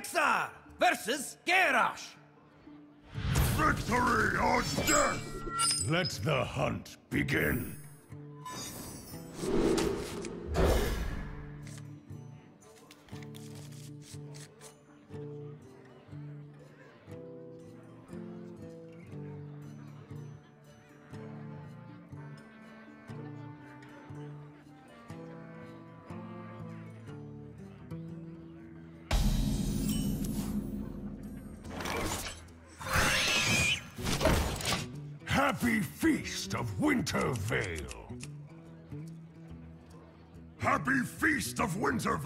Rexxar versus Garrosh. Victory or death! Let the hunt begin. Happy Feast of Winter Veil! Happy Feast of Winter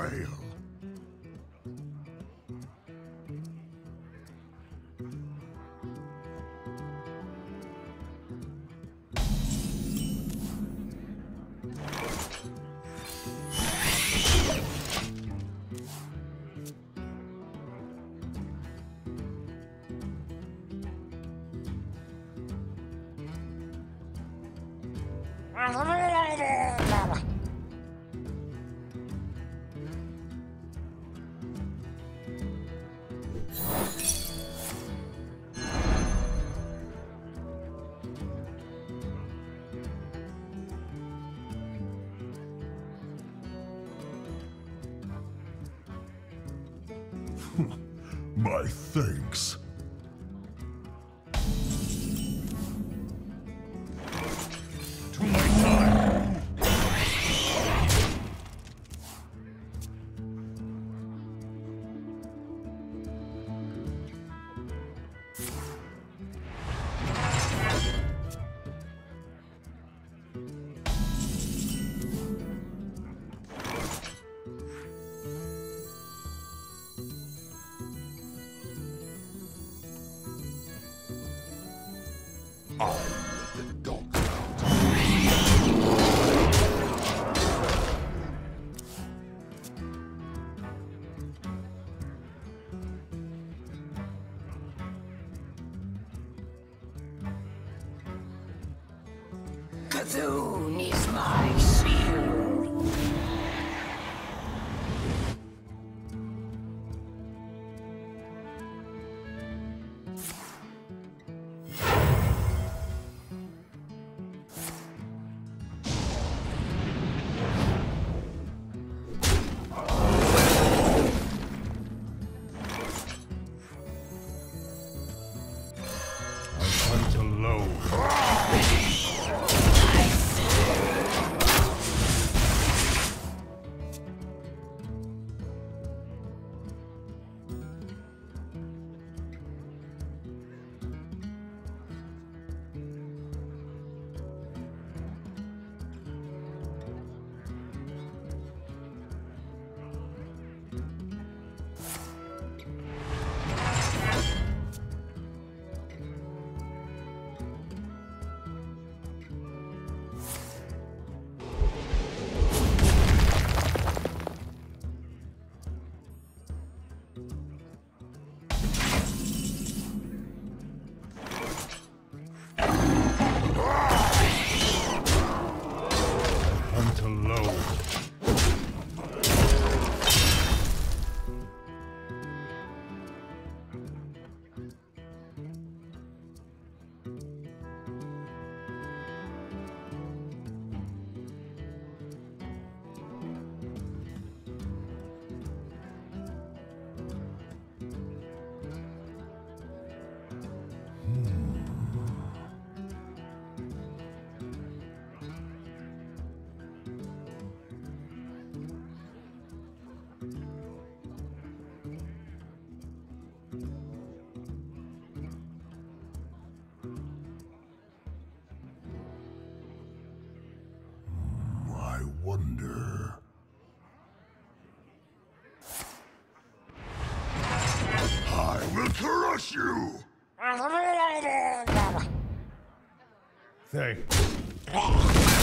My thanks. Cthulhu is my crush you! Thanks.